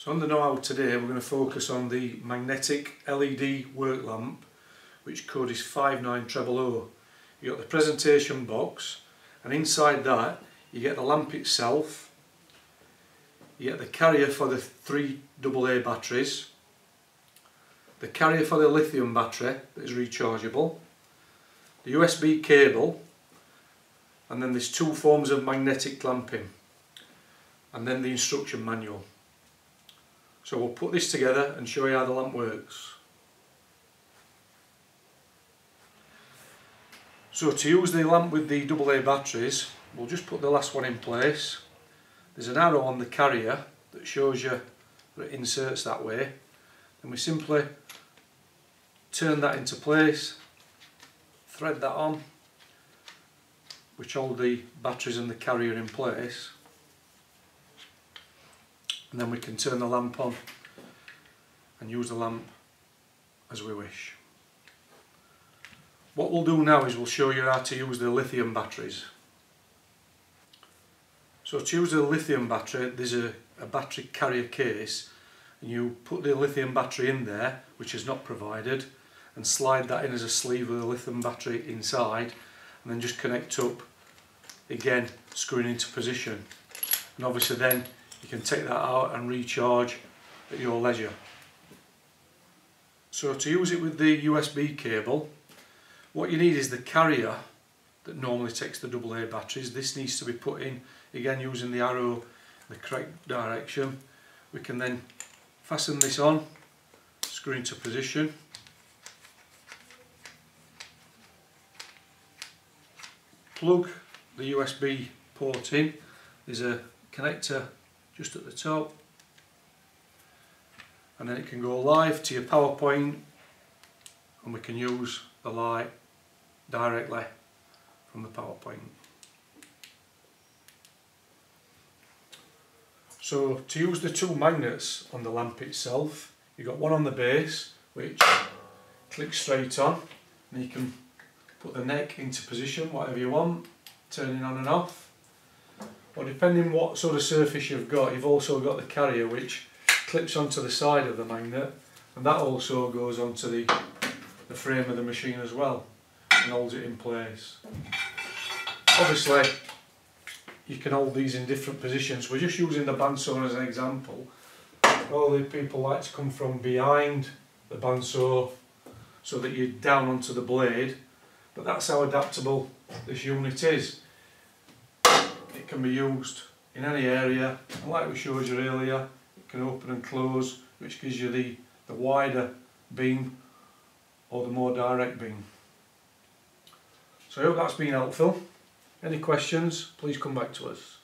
So on the know-how today we're going to focus on the magnetic LED work lamp which code is 5900. You got the presentation box and inside that you get the lamp itself, you get the carrier for the three AA batteries, the carrier for the lithium battery that is rechargeable, the USB cable and then there's two forms of magnetic clamping and then the instruction manual. So we'll put this together and show you how the lamp works. So to use the lamp with the AA batteries, we'll just put the last one in place. There's an arrow on the carrier that shows you that it inserts that way. And we simply turn that into place, thread that on, which hold the batteries and the carrier in place and then we can turn the lamp on and use the lamp as we wish. What we'll do now is we'll show you how to use the lithium batteries. So to use the lithium battery there's a, a battery carrier case and you put the lithium battery in there which is not provided and slide that in as a sleeve with the lithium battery inside and then just connect up again screwing into position and obviously then you can take that out and recharge at your leisure. So to use it with the USB cable, what you need is the carrier that normally takes the AA batteries. This needs to be put in, again using the arrow the correct direction. We can then fasten this on, screw into position. Plug the USB port in. There's a connector just at the top and then it can go live to your PowerPoint and we can use the light directly from the PowerPoint. So to use the two magnets on the lamp itself, you've got one on the base which clicks straight on and you can put the neck into position, whatever you want, turning on and off or depending what sort of surface you've got you've also got the carrier which clips onto the side of the magnet and that also goes onto the, the frame of the machine as well and holds it in place. Obviously you can hold these in different positions. We're just using the bandsaw as an example. All the people like to come from behind the bandsaw so that you're down onto the blade but that's how adaptable this unit is can be used in any area and like we showed you earlier it can open and close which gives you the, the wider beam or the more direct beam. So I hope that's been helpful. Any questions please come back to us.